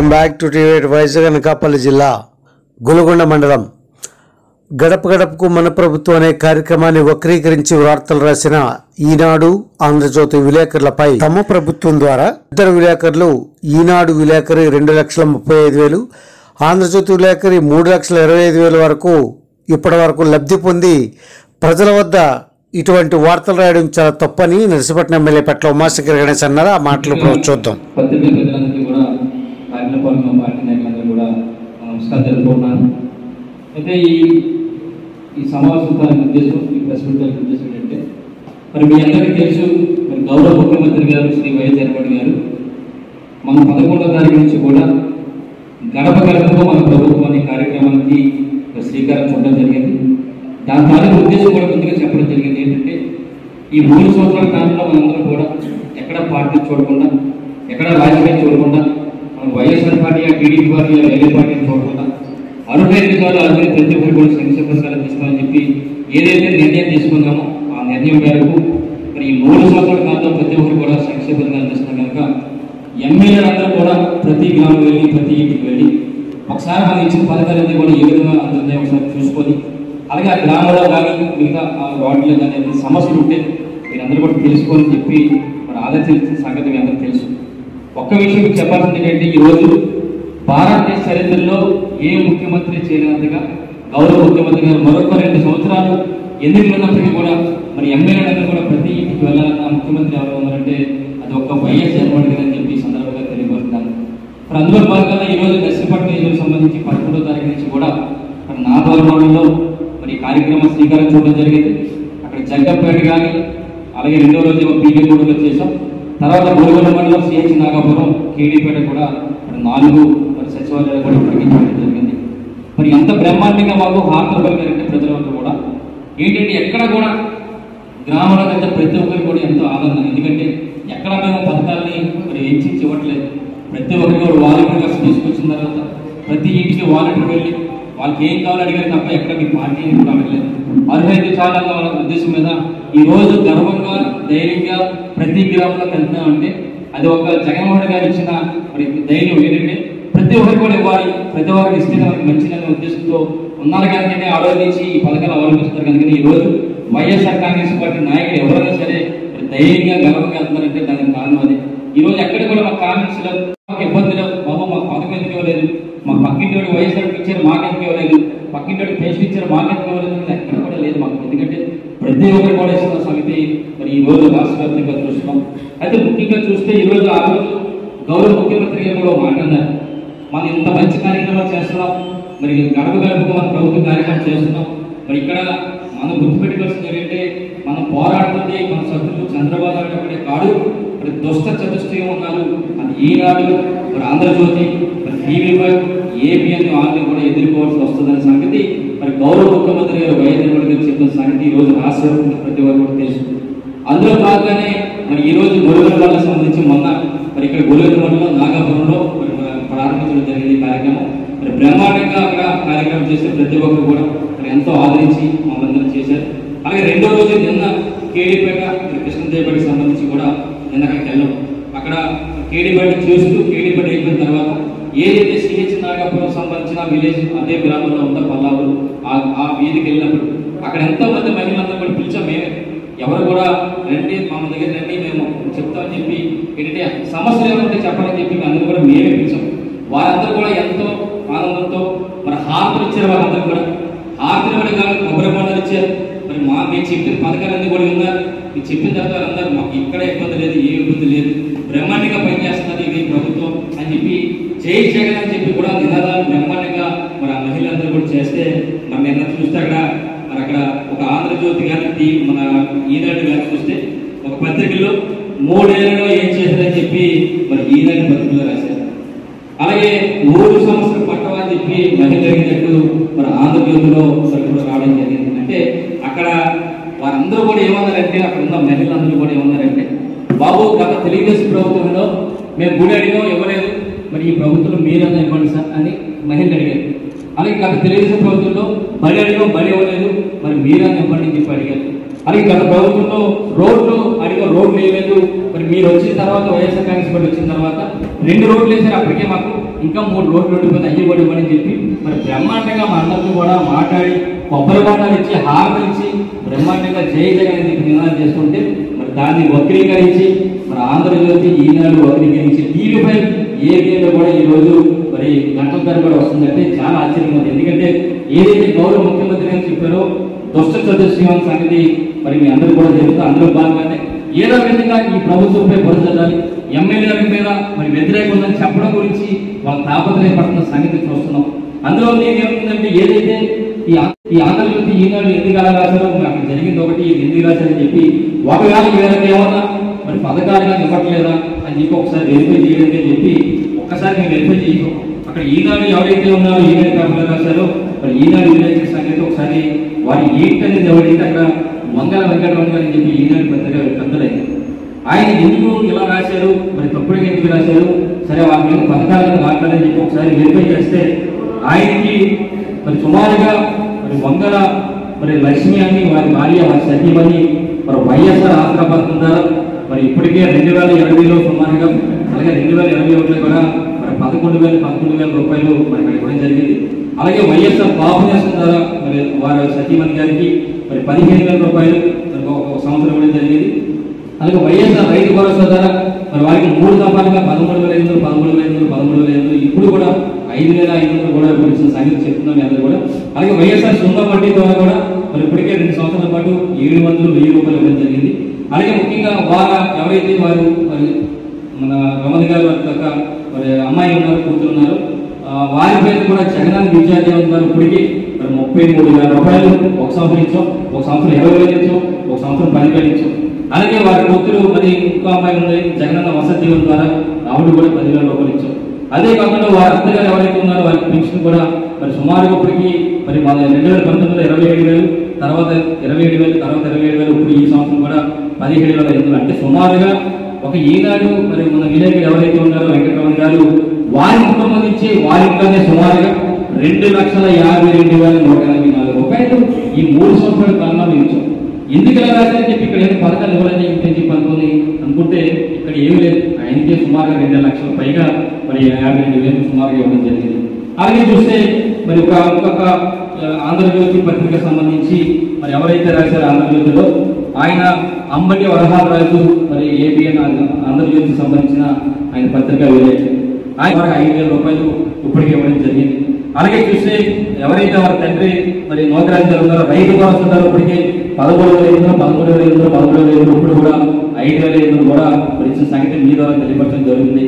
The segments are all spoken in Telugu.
Welcome back to TV Vizag Anakapalli జిల్లా గులగొండ మండలం. గడప గడపకు మన ప్రభుత్వం అనే కార్యక్రమాన్ని వక్రీకరించి వార్తలు రాసిన ఈనాడు ఆంధ్రజ్యోతి విలేకరులపై తమ ప్రభుత్వం ద్వారా ఇద్దరు విలేకరులు ఈనాడు విలేకరి రెండు లక్షల ముప్పై ఐదు వేలు ఆంధ్రజ్యోతి విలేకరి మూడు లక్షల ఇరవై ఐదు వేల వరకు ఇప్పటి వరకు లబ్ధి పొంది ప్రజల వద్ద ఇటువంటి వార్తలు రాయడం చాలా తప్పని నర్సిపట్నం ఎమ్మెల్యే పట్ల ఉమాశంకర్ గణేష్ అన్నారు? ఆ మాటలు ఇప్పుడు చూద్దాం పత్రికా ప్రజలందరికీ కూడా పార్టీల పాల్గొన్న పార్టీ నాయకులందరూ కూడా నమస్కారం తెలుపుకుంటున్నాను అయితే ఈ ఈ సమావేశం ఉద్దేశం ఈ ప్రెస్ మీట్ ఉద్దేశం ఏంటంటే మరి మీ అందరికీ తెలుసు మరి గౌరవ ముఖ్యమంత్రి గారు శ్రీ వైఎస్ జగన్మోహన్ గారు మన పదకొండో తారీఖు నుంచి కూడా గడప గడపతో మన ప్రభుత్వం అనే కార్యక్రమానికి శ్రీకారం చూడడం జరిగింది. దాని తాలూకు ఉద్దేశం కూడా ముందుగా చెప్పడం జరిగింది. ఏంటంటే ఈ మూడు సంవత్సరాల కాలంలో మనందరం కూడా ఎక్కడ పార్టీ చూడకుండా ఎక్కడ రాజకీయం చూడకుండా మనం వైఎస్ఆర్ పార్టీ టీడీపీ పార్టీ వేరే పార్టీని చూడకుండా అరుపై విధాలు అందరూ ప్రతి ఒక్కరు కూడా సంక్షేమ పథకాలు తీసుకోవాలని చెప్పి ఏదైతే నిర్ణయం తీసుకున్నామో ఆ నిర్ణయం మేరకు మరి ఈ మూడు సంవత్సరాల కాలంలో ప్రతి ఒక్కరు కూడా సంక్షేమ పథకాలు తీసుకున్నాం కనుక ఎమ్మెల్యేలందరూ కూడా ప్రతి గ్రామం వెళ్ళి ప్రతి ఇంటికి వెళ్ళి ఒకసారి మనం ఇచ్చిన పథకాలన్నీ కూడా ఏ విధంగా అందుతున్నాయో ఒకసారి చూసుకొని అలాగే ఆ గ్రామంలో కానీ మిగతా ఆ వార్డులో కానీ సమస్యలు ఉంటే మీరందరూ కూడా తెలుసుకోని చెప్పి మరి ఆలోచించిన సంగతి మీ అందరూ తెలుసు. ఒక్క విషయం చెప్పాల్సింది ఏంటంటే ఈరోజు భారతదేశ చరిత్రలో ఏ ముఖ్యమంత్రి చేయనంతగా గౌరవ ముఖ్యమంత్రి గారు మరొక రెండు సంవత్సరాలు ఎన్నికలున్నప్పటికీ కూడా మరి ఎమ్మెల్యేలందరూ కూడా ప్రతి ఇంటికి వెళ్ళాలన్న ముఖ్యమంత్రి ఎవరు ఉన్నారంటే అది ఒక్క వైఎస్ జగన్మోహన్ గారు అని చెప్పి సందర్భంగా తెలియబడుతున్నాను మరి అందులో భాగంగా ఈ రోజు దర్శనపట్నం నియోజకవర్గం సంబంధించి పదకొండో తారీఖు నుంచి కూడా మరి నా మరి ఈ కార్యక్రమం శ్రీకారం చూడడం జరిగింది. అక్కడ జగ్గంపేట కానీ అలాగే రెండో రోజు ఏమో పీవీ కూడా చేశాం. తర్వాత గోల్గొండ మండలం సిహెచ్ నాగపురం కేడీపేట కూడా నాలుగు సచివాలయాలు కూడా ప్రకటించడం జరిగింది. మరి ఎంత బ్రహ్మాండంగా మాకు హార్ట్ పలికారంటే ప్రజలందరూ కూడా ఏంటంటే ఎక్కడ కూడా గ్రామాల అయితే ప్రతి ఒక్కరికి కూడా ఎంతో ఆనందం. ఎందుకంటే ఎక్కడ మేము పథకాలని మరి వెచ్చించి ఇవ్వట్లేదు. ప్రతి ఒక్కరికి కూడా వాలంటీర్స్ తీసుకొచ్చిన తర్వాత ప్రతి ఇంటికి వాలంటీర్ వెళ్ళి వాళ్ళకి ఏం కావాలో అడిగారు తప్ప ఎక్కడ మీ పార్టీని కూడా అడగలేదు అర్హత చాలా వాళ్ళ ఉద్దేశం మీద ఈ రోజు గర్వంగా ధైర్యంగా ప్రతి గ్రామంలో వెళ్తున్నామంటే అది ఒక జగన్మోహన్ గారు ఇచ్చిన మరి ధైర్యం ఏంటంటే ప్రతి ఒక్కరు కూడా ఇవ్వాలి ప్రతి ఒక్కరికి ఇస్తే మనకి మంచిదనే ఉద్దేశంతో ఉన్నారు కనుకనే ఆలోచించి ఈ పథకాలు అవలంబిస్తారు కనుక ఈ రోజు వైఎస్ఆర్ కాంగ్రెస్ పార్టీ నాయకులు ఎవరైనా సరే ధైర్యంగా గర్వంగా వెళ్తున్నారంటే దానికి కారణం అదే. ఈ రోజు ఎక్కడ కూడా మా కామెంట్స్లో మాకు ఇబ్బంది లేవు బాబు మాకు పథకం ఎందుకు ఇవ్వలేదు? మా పక్కింటి వైఎస్ఆర్ ఇచ్చారు మాకు ఎందుకు ఇవ్వలేదు? పక్కింటి పేస్ట్ ఇచ్చారు మాకు ఎందుకు ఇవ్వలేదు ఎక్కడ కూడా లేదు మాకు. ఎందుకంటే ప్రతి ఒక్కరు కూడా ఇస్తున్న సంగతి మరి ఈ రోజు రాష్ట్ర వ్యాప్తంగా చూస్తున్నాం. అయితే ముఖ్యంగా చూస్తే ఈ రోజు ఆ రోజు గౌరవ ముఖ్యమంత్రి గారు కూడా మాట్లాడారు మనం ఇంత మంచి కార్యక్రమాలు చేస్తున్నాం. మరి గడప గడపకు మన ప్రభుత్వ కార్యక్రమం చేస్తున్నాం. మరి ఇక్కడ మనం గుర్తుపెట్టుకోవాల్సింది ఏంటంటే మనం పోరాడుతుంది మన శత్రువు చంద్రబాబు నాయుడు కాదు మరి దుష్ట చతుష్టయం ఉన్నారు అది ఈనాడు మరి ఆంధ్రజ్యోతి మరి టీవీ ఫైవ్ ఏపీ అని వాళ్ళని కూడా ఎదుర్కోవాల్సి వస్తుందనే సంగతి మరి గౌరవ ముఖ్యమంత్రి గారు వైఎస్ జగన్మోహన్ గారు చెప్పిన సంగతి ఈ రోజు రాష్ట్ర ప్రతి ఒక్కరు కూడా తెలుసు అందులో భాగంగానే మరి ఈ రోజు గొలుగొండ సంబంధించి మొన్న మరి ఇక్కడ గొలుగొండ మండలం నాగాపురంలో మరి ప్రారంభించడం జరిగింది కార్యక్రమం. మరి బ్రహ్మాండంగా అక్కడ కార్యక్రమం చేసే ప్రతి ఒక్కరు కూడా మరి ఎంతో ఆదరించి మమ్మల్ని చేశారు. అలాగే రెండో రోజు నిన్న కేడీపేట మరి కృష్ణదేవపేటకి సంబంధించి కూడా నిన్న అక్కడికి వెళ్ళాం. అక్కడ కేడీపేట చూస్తూ కేడీపేట అయిపోయిన తర్వాత ఏదైతే సిహెచ్ నాగాపురం సంబంధించిన విలేజ్ అదే గ్రామంలో ఉందో పల్లావులు ఆ ఆ వీధికి వెళ్ళినప్పుడు అక్కడ ఎంతోమంది మహిళలందరూ కూడా పిలిచాం మేమే. ఎవరు కూడా రండి మా దగ్గర రండి మేము చెప్తామని చెప్పి ఏంటంటే సమస్యలు ఏమంటే చెప్పాలని చెప్పి అందరూ కూడా మేమే పిలిచాం. వారందరూ కూడా ఎంతో ఆనందంతో మరి హారతులు ఇచ్చారు వాళ్ళందరూ కూడా. హారతులు ఇవ్వడం కాదు కొబ్బరి బొండాలు ఇచ్చారు. మరి మా మీరు చెప్పిన పథకాలన్నీ కూడా ఉన్నారు. మీరు చెప్పిన తర్వాత వాళ్ళందరూ మాకు ఇక్కడ ఇబ్బంది లేదు ఏ ఇబ్బంది లేదు. బ్రహ్మాండంగా పనిచేస్తున్నది ఇది ప్రభుత్వం అని చెప్పి జై జగన్ అని చెప్పి కూడా నినాదాలు బ్రహ్మాండంగా మరి ఆ మహిళలందరూ కూడా చేస్తే మరి నిన్న చూస్తే అక్కడ మరి అక్కడ ఒక ఆంధ్రజ్యోతి కానీ మన ఈనాడు కానీ చూస్తే ఒక పత్రికలో మూడేళ్ళలో ఏం చేశారని చెప్పి మరి ఈనాడు పత్రికలో రాశారు అలాగే మూడు సంవత్సరాలు పట్టవని మహిళ జరిగినట్టు మరి ఆంధ్రజ్యోతిలో మరి రావడం జరిగింది. అంటే అక్కడ వారందరూ కూడా ఏమన్నారంటే అక్కడ ఉన్న మహిళలందరూ కూడా ఏమన్నారంటే బాబు గత తెలుగుదేశం ప్రభుత్వంలో మేము గుడి అడిగాం ఇవ్వలేదు. మరి ఈ ప్రభుత్వం మీరన్నా ఇవ్వండి సార్? అని మహిళలు అడిగారు. అలాగే గత తెలుగుదేశం ప్రభుత్వంలో బలి అడిగాం బలి ఇవ్వలేదు. మరి మీరన్నా ఇవ్వండి అని చెప్పి అడిగారు. అలాగే గత ప్రభుత్వంలో రోడ్లు రోడ్లు వేయలేదు మరి మీరు వచ్చిన తర్వాత వైఎస్ఆర్ కాంగ్రెస్ పార్టీ వచ్చిన తర్వాత రెండు రోడ్లు వేసారు అప్పటికే మాకు ఇంకా మూడు రోడ్లు ఉండిపోతే అయ్యి కూడా ఇవ్వని చెప్పి మరి బ్రహ్మాండంగా మా అందరితో కూడా మాట్లాడి కొబ్బరి బొండాలు ఇచ్చి హారలు ఇచ్చి బ్రహ్మాండంగా జై జగన్ చెప్పి నినాదం చేసుకుంటే మరి దాన్ని వక్రీకరించి మరి ఆంధ్రజ్యోతి ఈనాడు వక్రీకరించి టీవీపై ఏరియాలో కూడా ఈ రోజు మరి గంటల తరబడి వస్తుందంటే చాలా ఆశ్చర్యంగా ఉంది. ఎందుకంటే ఏదైతే గౌరవ ముఖ్యమంత్రి గారు చెప్పారో దుష్ట చతుర్శివం సంగతి మరి మీ అందరూ కూడా జరుగుతూ అందులో భాగంగానే ఏదో విధంగా ఈ ప్రభుత్వంపై పొరచడాలి ఎమ్మెల్యేల మీద మరి వ్యతిరేకం ఉందని చెప్పడం గురించి వాళ్ళ తాపత్రయపడుతున్న సంగతి చూస్తున్నాం. అందులో నేనేముందంటే ఏదైతే ఈ ఆ- ఈ ఆంధ్రజ్యోతి ఈనాడు ఎందుకు అలా రాశారో అక్కడ జరిగింది ఒకటి ఎందుకు రాశారని చెప్పి ఒకవేళ వీళ్ళకి ఏమన్నా? మరి పథకాలుగా ఇవ్వట్లేదా అని చెప్పి ఒకసారి వెరిఫై చేయండి అని చెప్పి ఒక్కసారి మేము వెరిఫై చేయము అక్కడ ఈనాడు ఎవరైతే ఉన్నారో ఈనాడు కర్మలు రాశారో మరి ఈనాడు విలేకరి సంగతి ఒకసారి వారి ఏంటనేది ఎవరైతే అక్కడ మంగళ వెంకటరమణ గారు అని చెప్పి ఈనాడు పెద్దగా పెద్దలైంది ఆయన ఎందుకు ఇలా రాశారు? మరి తప్పుడుగా ఎందుకు రాశారు? సరే వాళ్ళ మీద పథకాలను మాట్లాడని చెప్పి ఒకసారి వెరిఫై చేస్తే ఆయనకి మరి సుమారుగా మరి వంగల మరి లక్ష్మి అని వారి భార్య వారి సతీమణి మరి వైఎస్ఆర్ ఆసరా పథకం ద్వారా మరి ఇప్పటికే రెండు వేల ఇరవైలో సుమారుగా అలాగే రెండు వేల ఇరవై ఒకటిలో కూడా మరి పదకొండు వేల పదకొండు వేల రూపాయలు మరి ఇక్కడ ఇవ్వడం జరిగింది. అలాగే వైఎస్ఆర్ బాబు నేస్తం ద్వారా మరి వారి సతీమణి గారికి మరి పదిహేను వేల రూపాయలు ఒక సంవత్సరం ఇవ్వడం జరిగింది. అలాగే వైఎస్ఆర్ రైతు భరోసా ద్వారా మరి వారికి మూడు దఫాలుగా పదమూడు వేల ఐదు వందలు పదమూడు వేల ఐదు వందలు పదమూడు వేల ఐదు వందలు ఇప్పుడు కూడా ఐదు వేల ఐదు వందలు కూడా ఇచ్చిన సంగతి చెప్తున్నాం మీ అందరూ కూడా. అలాగే వైఎస్ఆర్ సున్నా వడ్డీ ద్వారా కూడా మరి ఇప్పటికే రెండు సంవత్సరాల పాటు ఏడు వందలు వెయ్యి రూపాయలు ఇవ్వడం జరిగింది. అలాగే ముఖ్యంగా వారు ఎవరైతే వారు మరి మన రమణ గారు యొక్క మరి అమ్మాయి ఉన్నారు కూతురు ఉన్నారు వారి పేరు కూడా జగనాన్ని విద్యార్థి ఉన్నారు ఇప్పటికీ. మరి ముప్పై మూడు వేల రూపాయలు ఒక సంవత్సరం ఇచ్చాం ఒక సంవత్సరం ఇరవై వేలు ఇచ్చాం ఒక సంవత్సరం పది వేలు ఇచ్చాం. అలాగే వారి కూతురు మరి ఇంకో అమ్మాయి ఉంది జగనన్న వసతి దీవెన ద్వారా ఆవిడ కూడా పదివేల రూపాయలు ఇచ్చాం. అదే కాకుండా వారి అత్తగారు ఎవరైతే ఉన్నారో వారికి పెన్షన్ కూడా మరి సుమారుగా ఇప్పటికి మరి మన రెండు వేల పంతొమ్మిదిలో ఇరవై ఏడు వేలు తర్వాత ఇరవై ఏడు వేలు తర్వాత ఇరవై ఏడు వేలు ఇప్పుడు ఈ సంవత్సరం కూడా పదిహేడు వేల ఐదు అంటే సుమారుగా ఒక ఈనాడు మరి మన విలేకరు ఎవరైతే ఉన్నారో వెంకటరమణ గారు వారి సంబంధించి నుంచి సుమారుగా రెండు లక్షల యాభై రెండు వేల నూట ఎనభై నాలుగు రూపాయలు ఈ మూడు సంవత్సరాల కాలంలో ఇచ్చాం ఎందుకు ఇలా రాశారని చెప్పి ఇక్కడ ఏదో పథకాలు ఇవ్వాలని చెప్పి చెప్పి అనుకుని అనుకుంటే ఇక్కడ ఏమీ లేదు. ఆయనకే సుమారుగా రెండు లక్షల పైగా మరి యాభై రెండు వేలు సుమారుగా ఇవ్వడం జరిగింది. అలాగే చూస్తే మరి ఒక ఇంకొక ఆంధ్రజ్యోతి పత్రిక సంబంధించి మరి ఎవరైతే రాశారో ఆంధ్రజ్యోతిలో ఆయన అంబటి వరహాలరాజు మరి ఏబిఎన్ ఆంధ్రజ్యోతికి సంబంధించిన ఆయన పత్రిక వెళ్ళారు ఆయన వారికి ఐదు వేల రూపాయలు ఇప్పటికే ఇవ్వడం జరిగింది. అలాగే చూస్తే ఎవరైతే వారి తండ్రి మరి నోకరాజు గారు ఉన్నారో రైతు భరోసా ఇప్పటికే పదమూడు వేల ఐదు పదమూడు వేల ఐదు పదమూడు వేల ఐదు ఇప్పుడు కూడా ఐదు వేల ఐదు కూడా ఇచ్చిన సంగతి మీ ద్వారా తెలియపరచడం జరుగుతుంది.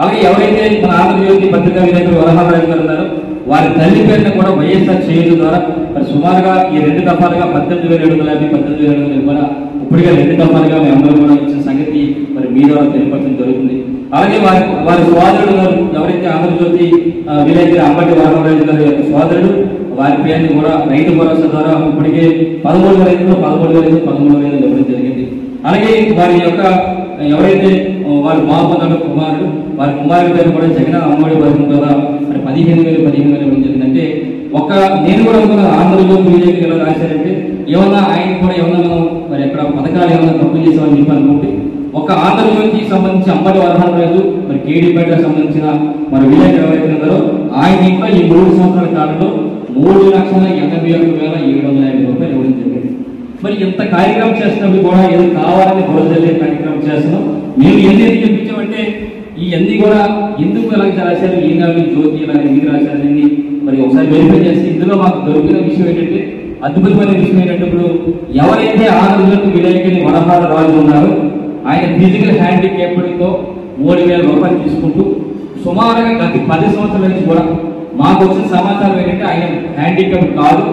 అలాగే ఎవరైతే మన ఆంధ్రజ్యోతి పత్రికా విలేకరు వరహారాజు గారు ఉన్నారో వారి తల్లి పేరును కూడా వైఎస్ఆర్ చేయడం ద్వారా మరి సుమారుగా ఈ రెండు దఫాలుగా పద్దెనిమిది వేల ఏడు వందల యాభై పద్దెనిమిది వేల ఏడు వందల కూడా ఇప్పటికే రెండు దఫాలుగా మేము అందరూ కూడా ఇచ్చిన సంగతి మరి మీ ద్వారా తెలియపరచడం జరుగుతుంది. అలాగే వారి వారి సోదరుడు గారు ఎవరైతే ఆంధ్రజ్యోతి విలేకరి అంబటి వరహాలరాజు గారి యొక్క సోదరుడు వారి పేరుని కూడా రైతు భరోసా ద్వారా ఇప్పటికే పదమూడు వేల ఐదు పదమూడు వేల ఐదు పదమూడు వేల ఇవ్వడం జరిగింది. అలాగే వారి యొక్క ఎవరైతే ఆ, వారి కుమారుడు వారి కుమారుడి పేరు కూడా జగన్ అమ్మఒడి పథకం ద్వారా మరి పదిహేను వేలు పదిహేను వేలు ఇవ్వడం జరిగిందంటే ఒక నేను కూడా అనుకున్న ఆంధ్రజ్యోతి బీజేపీ ఎలా రాశారంటే ఏమన్నా ఆయన కూడా ఏమన్నా మనం మరి ఎక్కడ పథకాలు ఏమన్నా తప్పు చేసామని చెప్పి అనుకుంటే ఒక ఆంధ్రజ్యోతికి సంబంధించి అమ్మడి అర్హత లేదు మరి కేడీపేటకు సంబంధించిన మరి విలేకరు ఎవరైతే ఉన్నారో ఆయన ఇంకా ఈ మూడు సంవత్సరాల కాలంలో మూడు లక్షల ఎనభై ఒక్క వేల ఏడు వందల యాభై రూపాయలు ఇవ్వడం జరిగింది మరి ఎంత కార్యక్రమం చేస్తున్నప్పుడు కూడా ఏదో కావాలని బురదల్లే కార్యక్రమం చేస్తున్నాం. మేము ఏదైతే చూపించామంటే చెప్పించామంటే ఈ అన్ని కూడా ఎందుకు ఎలా రాశారు ఈనాడు జ్యోతి ఇలా ఎందుకు రాశారని మరి ఒకసారి వెరిఫై చేసి ఇందులో మాకు దొరికిన విషయం ఏంటంటే అద్భుతమైన విషయం ఏంటంటే ఇప్పుడు ఎవరైతే ఆంధ్రజ్యోతి విలేకరి వనహాల రాజు ఉన్నారో ఆయన ఫిజికల్ హ్యాండిక్యాప్డ్తో మూడు వేల రూపాయలు తీసుకుంటూ సుమారుగా గత పది సంవత్సరాల నుంచి కూడా మాకు వచ్చిన సమాచారం ఏంటంటే ఆయన హ్యాండిక్యాప్ కాదు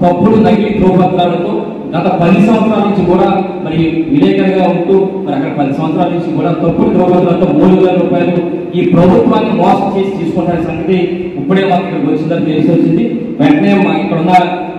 తప్పుడు నకిలీ ధ్రువపత్రాలతో గత పది సంవత్సరాల నుంచి కూడా మరి విలేకరిగా ఉంటూ మరి అక్కడ పది సంవత్సరాల నుంచి కూడా తప్పుడు ధ్రువపత్రాలతో మూడు వేల రూపాయలు ఈ ప్రభుత్వాన్ని మోసం చేసి తీసుకుంటారు సంగతి ఇప్పుడే మాకు ఇక్కడికి వచ్చిందని తెలిసి వచ్చింది. వెంటనే మా ఇక్కడ ఉన్న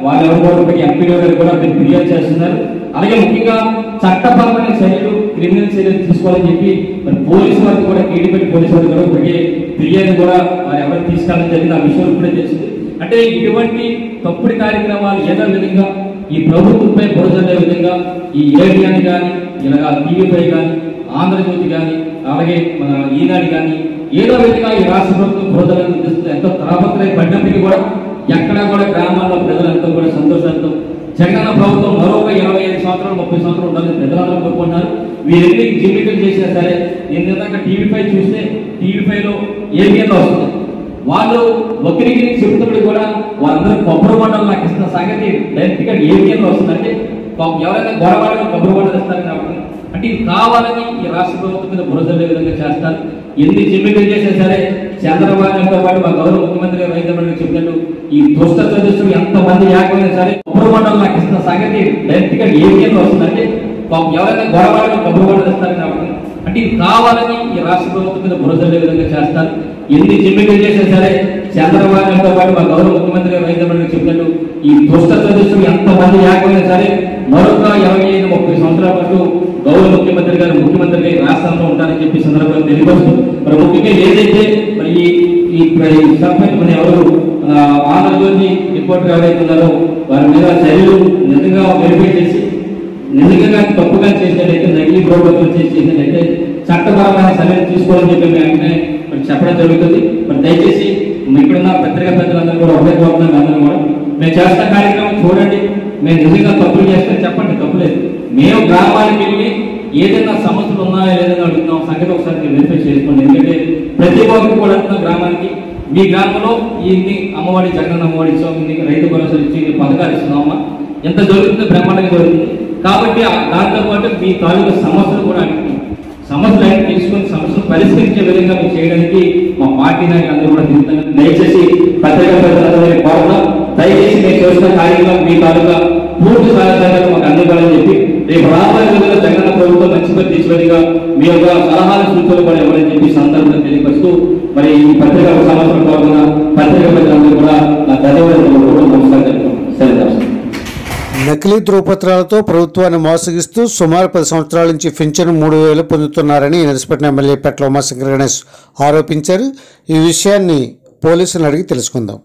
వాళ్ళెవరు కూడా ఇప్పటికీ గారు కూడా మీరు ఫిర్యాదు చేస్తున్నారు. అలాగే ముఖ్యంగా చట్టపరమైన చర్యలు క్రిమినల్ చర్యలు తీసుకోవాలని చెప్పి మరి పోలీసు వారికి కూడా కేడిపెట్టి పోలీసు వారికి కూడా ఇప్పటికే ఫిర్యాదు కూడా వారు ఎవరు తీసుకోవాలని జరిగింది ఆ విషయం ఇప్పుడే తెలిసింది. అంటే ఇటువంటి తప్పుడు కార్యక్రమాలు ఏదో విధంగా ఈ ప్రభుత్వంపై భరోసే విధంగా ఈ ఏడియాని కానీ ఇలాగా టీవీపై కానీ ఆంధ్రజ్యోతి కానీ అలాగే మన ఈనాడు కానీ ఏదో విధంగా ఈ రాష్ట్ర ప్రభుత్వం భరోసాలను ఉద్దేశిస్తూ ఎంతో తాపత్రయ పడినప్పటికీ కూడా ఎక్కడా కూడా గ్రామాల్లో ప్రజలంతా కూడా సంతోషంతో జగన్ ప్రభుత్వం మరొక ఇరవై ఐదు సంవత్సరాలు ముప్పై సంవత్సరాలు ఉండాలని ప్రజలందరూ కోరుకుంటున్నారు. వీరెన్ని జిమ్మికలు చేసినా సరే నేను నిజంగా టీవీపై చూస్తే టీవీ పైలో ఏబిఎన్లో వస్తుంది వాళ్ళు ఒకరికి చెబుతున్నప్పుడు కూడా వాళ్ళందరూ కొబ్బరి బొండలు నాకు ఇస్తున్న సంగతి డైరెక్ట్గా ఏబిఎన్లో వస్తుందంటే ఎవరైనా గొడవలు కొబ్బరి బొండలు ఇస్తారని కాబట్టి. అంటే ఇది కావాలని ఈ రాష్ట్ర ప్రభుత్వం మీద బురదల్లే విధంగా చేస్తారు. ఎన్ని జిమ్మికలు చేసినా సరే చంద్రబాబుతో పాటు మా గౌరవ ముఖ్యమంత్రి గారు నరేంద్ర మోడీ గారు ఈ దుష్ట సదస్సులు ఎంతమంది ఏకమైనా సరే కొబ్బరి బొండలు నాకు ఇస్తున్న సంగతి డైరెక్ట్గా ఏబిఎన్లో వస్తుందంటే ఎవరైనా గొడవలు కొబ్బరి బొండలు ఇస్తారని కాబట్టి. అంటే ఇది కావాలని ఈ రాష్ట్ర ప్రభుత్వం మీద బురదల్లే విధంగా చేస్తారు. ఎన్ని జిమ్మికలు చేసినా సరే చంద్రబాబుతో పాటు మా గౌరవ ముఖ్యమంత్రి గారు నరేంద్ర మోడీ చెప్పినట్టు ఈ దుష్ట సదస్సులు ఎంత మంది సరే మరొక ఇరవై ఐదు ముప్పై సంవత్సరాల పాటు గౌరవ ముఖ్యమంత్రి గారు ముఖ్యమంత్రి గారి రాష్ట్రంలో ఉంటారని చెప్పి సందర్భంగా తెలియవచ్చు మరి ముఖ్యంగా ఏదైతే మరి ఈ ఈ మన ఎవరు ఆ, రిపోర్ట్ రిపోర్టర్ ఎవరైతే ఉన్నారో వారి మీద చర్యలు నిజంగా వెరిఫై చేసి నిజంగా తప్పుగా చేసినట్లయితే నకిలీ ప్రోటోకాల్ చేసి చేసినట్లయితే చట్టపరమైన సమయం తీసుకోవాలని చెప్పి వెంటనే మరి చెప్పడం జరుగుతుంది. మరి దయచేసి ఇక్కడున్న పత్రికా పెద్దలందరూ కూడా ఒకటే కోరుతున్నాం అందరూ కూడా మేము చేస్తున్న కార్యక్రమం చూడండి. మేము నిజంగా తప్పులు చేస్తే చెప్పండి తప్పులేదు మేము గ్రామానికి వెళ్ళి ఏదైనా సమస్యలు ఉన్నాయా లేదని అడుగుతున్నాం. సంగతి ఒకసారి మీరు వెరిఫై చేసుకోండి. ఎందుకంటే ప్రతి ఒక్కరు కూడా గ్రామానికి మీ గ్రామంలో ఇన్ని అమ్మఒడి జగన్ అమ్మఒడి ఇచ్చాం రైతు భరోసా ఇచ్చి పథకాలు ఇస్తున్నామా ఎంత జరుగుతుందో బ్రహ్మాండంగా జరుగుతుంది. కాబట్టి దాంతో పాటు మీ తాలూకు సమస్యలు కూడా అడుగుతున్నాం సమస్యలు అన్ని తీసుకొని సమస్యలు పరిష్కరించే విధంగా మీరు చేయడానికి మా పార్టీ నాయకులందరూ కూడా దిగుతాను దయచేసి పత్రికా ప్రజలందరూ కోరుతున్నాం దయచేసి మేము చేస్తున్న కార్యక్రమం మీ తాలూకా పూర్తి సహకారాలు మాకు అందివ్వాలని చెప్పి రేపు రాబోయే రోజుల్లో జగన్ ప్రభుత్వం మంచి పని తీసుకునిగా మీ యొక్క సలహాలు సూచనలు కూడా ఇవ్వాలని చెప్పి సందర్భంగా తెలియపరుస్తూ మరి ఈ పత్రికా సంవత్సరం కోరుతున్న పత్రికా ప్రజలందరూ కూడా నా ధన్యవాదాలు కూడా నమస్కారం తెలుపుతున్నాను సెలవు నకిలీ ధృవపత్రాలతో ప్రభుత్వాన్ని మోసగిస్తూ సుమారు పది సంవత్సరాల నుంచి పింఛను మూడు వేలు పొందుతున్నారని నర్సిపట్నం ఎమ్మెల్యే పెట్ల ఉమాశంకర్ గణేష్ ఆరోపించారు. ఈ విషయాన్ని పోలీసులను అడిగి తెలుసుకుందాం.